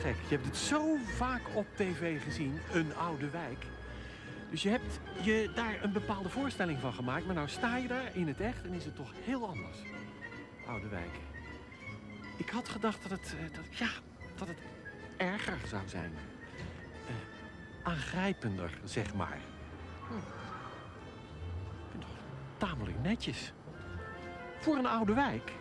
gek. Je hebt het zo vaak op tv gezien, een oude wijk. Dus je hebt je daar een bepaalde voorstelling van gemaakt. Maar nou sta je daar in het echt en is het toch heel anders. Oude wijk. Ik had gedacht dat het, eh, dat, ja, dat het erger zou zijn. Eh, aangrijpender, zeg maar. Hm. Ik toch tamelijk netjes. Voor een oude wijk.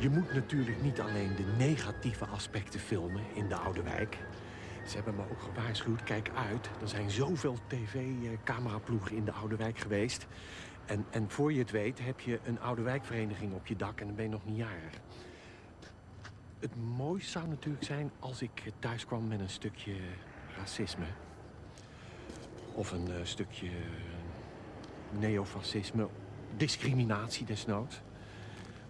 Je moet natuurlijk niet alleen de negatieve aspecten filmen in de Oude Wijk. Ze hebben me ook gewaarschuwd, kijk uit. Er zijn zoveel tv-cameraploegen in de Oude Wijk geweest. En, en voor je het weet heb je een Oude Wijkvereniging op je dak... en dan ben je nog niet jarig. Het mooiste zou natuurlijk zijn als ik thuis kwam met een stukje racisme. Of een eh, stukje neofascisme. Discriminatie desnoods.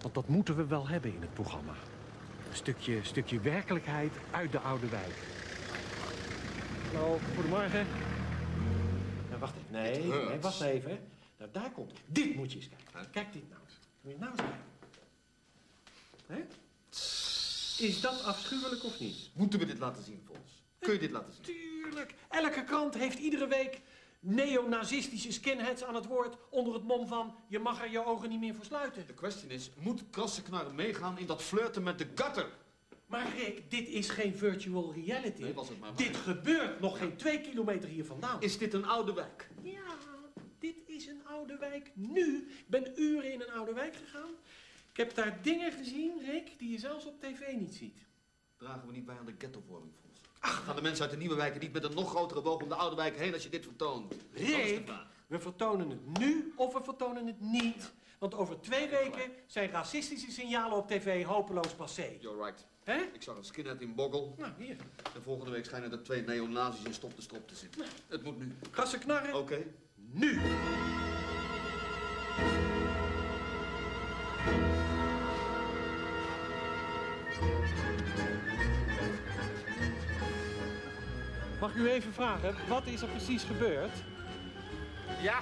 Want dat moeten we wel hebben in het programma. Een stukje, stukje werkelijkheid uit de oude wijk. Hallo, goedemorgen. Nou, wacht even. Nee, nee, wacht even. Nou, daar komt het. Dit moet je eens kijken. Kijk dit nou eens. Moet je nou eens kijken. Hè? Is dat afschuwelijk of niet? Moeten we dit laten zien, Fons? Kun je dit laten zien? Tuurlijk. Elke krant heeft iedere week neonazistische skinheads aan het woord... onder het mom van je mag er je ogen niet meer voor sluiten. De kwestie is, moet Krassenknar meegaan in dat flirten met de gutter? Maar Rick, dit is geen virtual reality. Nee, was het maar. Dit gebeurt nog geen twee kilometer hier vandaan. Is dit een oude wijk? Ja, dit is een oude wijk nu. Ik ben uren in een oude wijk gegaan. Ik heb daar dingen gezien, Rick, die je zelfs op tv niet ziet. Dragen we niet bij aan de ghettovorming, Fons? Ach, gaan de mensen uit de nieuwe wijken niet met een nog grotere boog om de oude wijk heen als je dit vertoont? Rick, we vertonen het nu of we vertonen het niet. Want over twee weken zijn racistische signalen op tv hopeloos passé. You're right. Hè? Ik zag een skinhead in Boggel. Nou, hier. En volgende week schijnen er twee neonazis in stop de strop te zitten. Het moet nu. Gassen knarren. Oké. Nu. Mag ik u even vragen, wat is er precies gebeurd? Ja,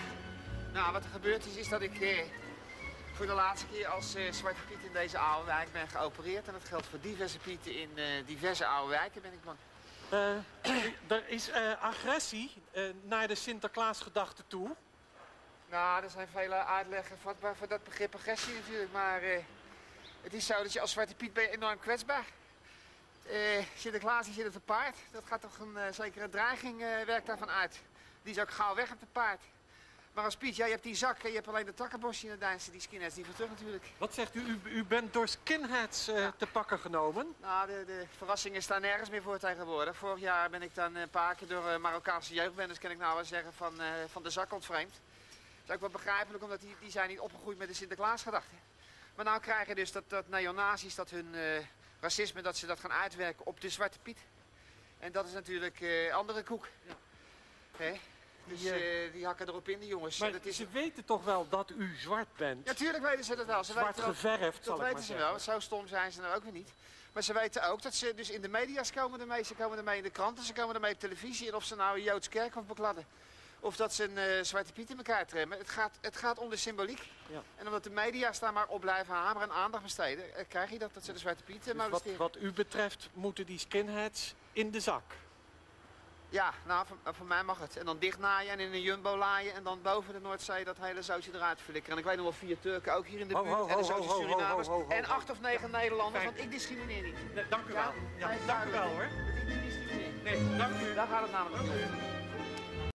nou wat er gebeurd is, is dat ik eh, voor de laatste keer als eh, Zwarte Piet in deze oude wijk ben geopereerd. En dat geldt voor diverse Pieten in eh, diverse oude wijken, ben ik bang. Eh, er is eh, agressie eh, naar de Sinterklaasgedachte toe. Nou, er zijn vele uitleggen voor, voor dat begrip agressie natuurlijk. Maar het is zo dat je als Zwarte Piet ben je enorm kwetsbaar. Eh, Sinterklaas die zit op het paard. Dat gaat toch een eh, zekere dreiging eh, werkt daarvan uit. Die is ook gauw weg op het paard. Maar als Piet, ja, je hebt die zak en je hebt alleen de takkenbosje in de Deinse. Die skinheads die van terug natuurlijk. Wat zegt u? U, u bent door skinheads te pakken genomen. Nou, de, de verrassingen staan nergens meer voor tegenwoordig. Vorig jaar ben ik dan een paar keer door Marokkaanse jeugdbendes, kan ik nou wel zeggen, van, van de zak ontvreemd. Dat is ook wel begrijpelijk, omdat die, die zijn niet opgegroeid met de Sinterklaasgedachte. Maar nou krijgen dus dat, dat neonazis, dat hun racisme, dat ze dat gaan uitwerken op de Zwarte Piet. En dat is natuurlijk eh, andere koek. Hè? Dus Die, eh, eh, die hakken erop in, die jongens. Maar dat is... ze weten toch wel dat u zwart bent? Natuurlijk weten ze dat wel. Ze Zwart weten geverfd, zal Dat weten ze zeggen. wel. Zo stom zijn ze nou ook weer niet. Maar ze weten ook dat ze dus in de media's komen ermee. Ze komen ermee in de kranten, ze komen ermee op televisie. En of ze nou een Joods kerkhof bekladden. Of dat ze een eh, Zwarte Piet in elkaar tremmen. Het gaat, het gaat om de symboliek. Ja. En omdat de media's daar maar op blijven hameren en aandacht besteden... eh, krijg je dat, dat ze de Zwarte Piet eh, Dus wat, wat u betreft moeten die skinheads in de zak. Ja, nou, voor, voor mij mag het. En dan dichtnaaien en in een jumbo laaien. En dan boven de Noordzee dat hele zoutje eruit flikkeren. En ik weet nog wel vier Turken ook hier in de buurt. ho, en ho, de ho, ho, Surinamers. En acht of negen Nederlanders, want ik discrimineer niet. dank u wel. Ja, dank u wel hoor. Ik niet discrimineer. Nee, dank u. Daar gaat het namelijk om.